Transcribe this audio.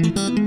Mm-hmm.